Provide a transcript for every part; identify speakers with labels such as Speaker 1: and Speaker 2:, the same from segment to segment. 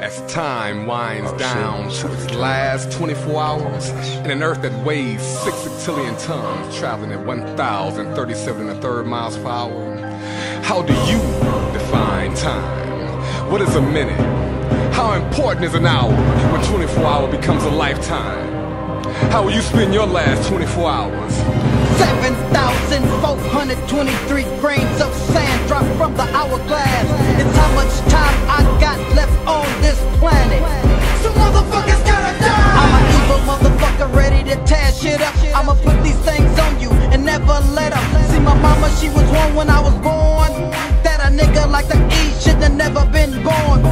Speaker 1: As time winds down to its last 24 hours, in an earth that weighs 6 octillion tons, traveling at 1,037 and a third miles per hour, how do you define time? What is a minute? How important is an hour when 24 hour becomes a lifetime? How will you spend your last 24 hours?
Speaker 2: 7,423 grains of sand drop from the hourglass. It's how much time I got left on this planet.
Speaker 3: Some motherfuckers gotta die.
Speaker 2: I'm an evil motherfucker ready to tear shit up. I'ma put these things on you and never let up. See my mama, she was one when I was born. That a nigga like the E should have never been born.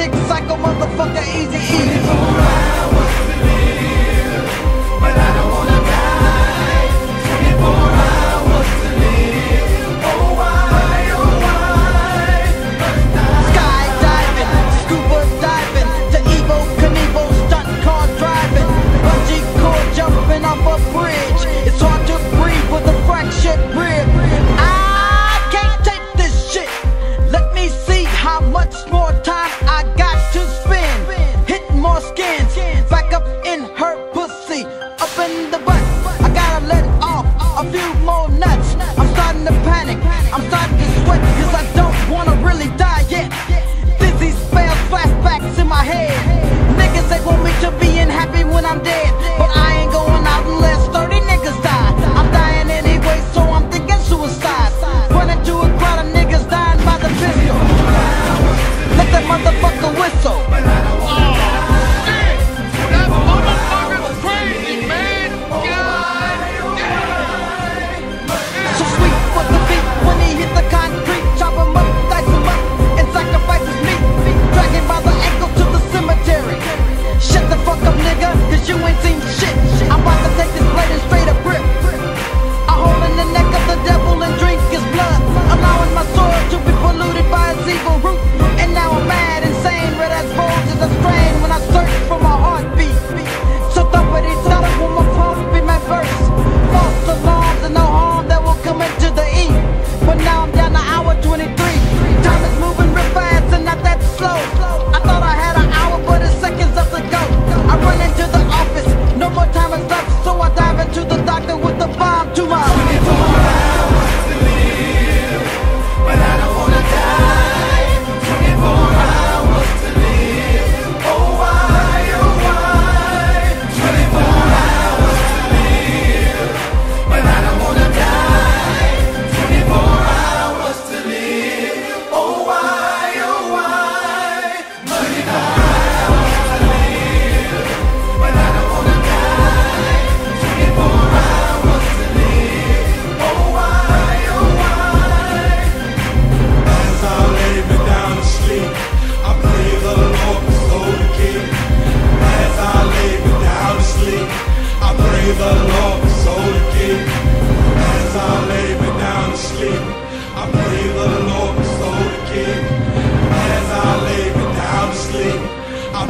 Speaker 2: chick, psycho motherfucker,
Speaker 4: Eazy, Eazy.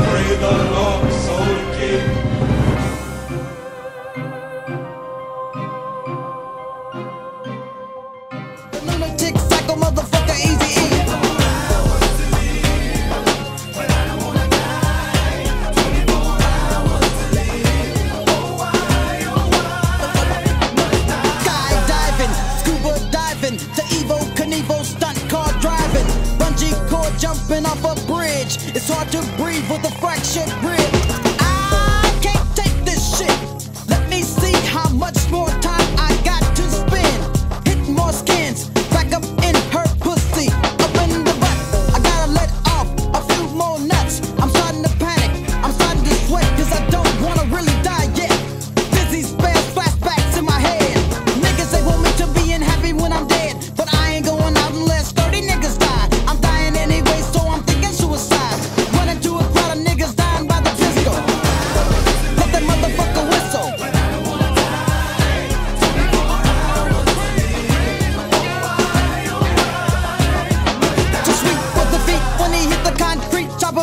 Speaker 4: pray the soul.
Speaker 2: Lunatic, psycho, motherfucker, Eazy. jumping off a bridge. It's hard to breathe with a fractured rib.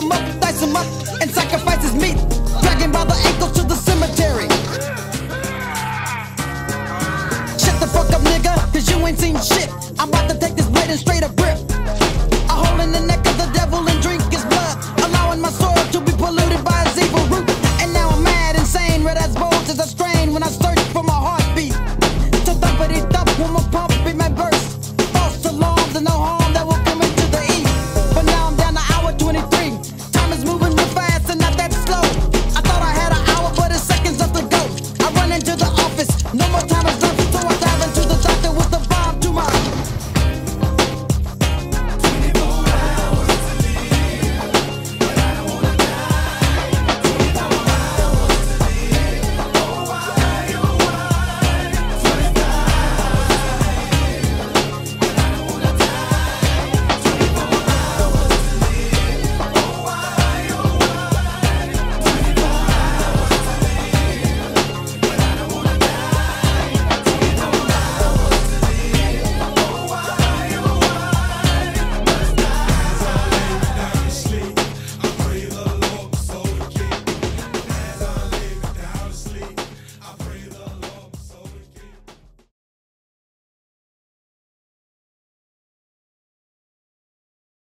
Speaker 2: Him up, dice him up, and sacrifice his meat. Drag him by the ankles to the cemetery. Shut the fuck up, nigga, cause you ain't seen shit. I'm about to take this blade and straight up